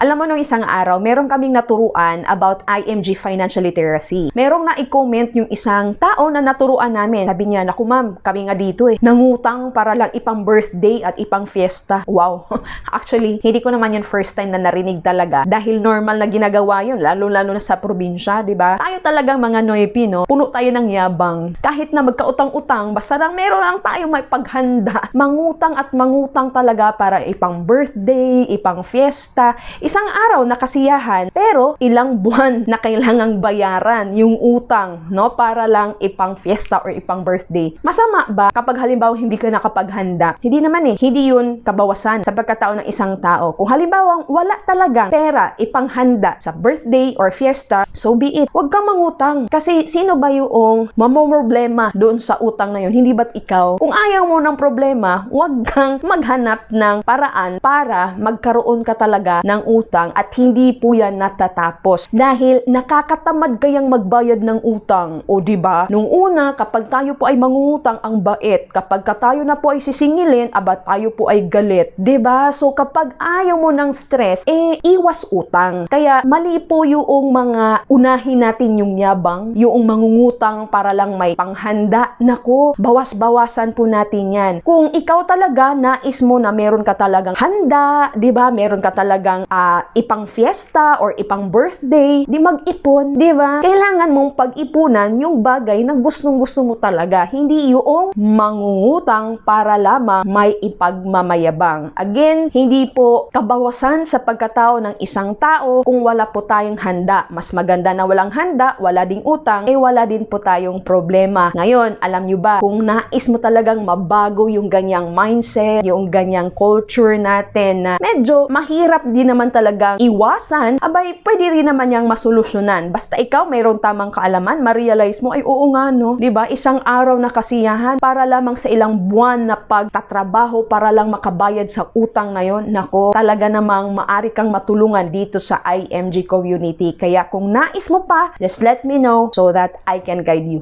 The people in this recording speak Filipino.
Alam mo, nung isang araw, meron kaming naturuan about IMG Financial Literacy. Merong na-comment yung isang tao na naturuan namin. Sabi niya, naku ma'am, kami nga dito eh, nangutang para lang ipang birthday at ipang fiesta. Wow. Actually, hindi ko naman yun first time na narinig talaga dahil normal na ginagawa yun, lalo-lalo na sa probinsya, di ba? Tayo talagang mga Noy Pino, puno tayo ng yabang. Kahit na magkautang-utang, basta lang meron lang tayo may paghanda. Mangutang at mangutang talaga para ipang birthday, ipang fiesta, isang araw na kasiyahan, pero ilang buwan na kailangang bayaran yung utang, no? Para lang ipang fiesta or ipang birthday. Masama ba kapag halimbawa hindi ka nakapaghanda? Hindi naman eh. Hindi yun kabawasan sa pagkatao ng isang tao. Kung halimbawa wala talagang pera ipanghanda sa birthday or fiesta, so be it. Huwag kang mangutang. Kasi sino ba yung mamomroblema doon sa utang na yun? Hindi ba't ikaw? Kung ayaw mo ng problema, huwag kang maghanap ng paraan para magkaroon ka talaga ng utang at hindi po yan natatapos. Dahil nakakatamad kayang magbayad ng utang. O di ba? Nung una, kapag tayo po ay mangungutang ang bait, kapag ka tayo na po ay sisingilin, aba tayo po ay galit. 'Di ba? So kapag ayaw mo ng stress, eh iwas utang. Kaya mali po yung mga unahin natin yung yabang, yung mangungutang para lang may panghanda. Nako, bawas-bawasan po natin yan. Kung ikaw talaga nais mo na meron ka talagang handa, 'di ba? Meron ka talagang ipang fiesta or ipang birthday, di mag-ipon, 'di ba? Kailangan mong pag-ipunan yung bagay na gustong-gusto mo talaga, hindi yung mangungutang para lamang may ipagmamayabang. Again, hindi po kabawasan sa pagkatao ng isang tao kung wala po tayong handa. Mas maganda na walang handa, wala ding utang, eh wala din po tayong problema. Ngayon, alam nyo ba, kung nais mo talagang mabago yung ganyang mindset, yung ganyang culture natin na medyo mahirap din naman talagang iwasan, abay, pwede rin naman yang masolusyonan. Basta ikaw mayroon tamang kaalaman, ma-realize mo, ay oo nga no, ba? Isang araw na kasiyahan para lamang sa ilang buwan na pagtatrabaho para lang makabayad sa utang na yon. Nako, talaga namang maari kang matulungan dito sa IMG community. Kaya kung nais mo pa, just let me know so that I can guide you.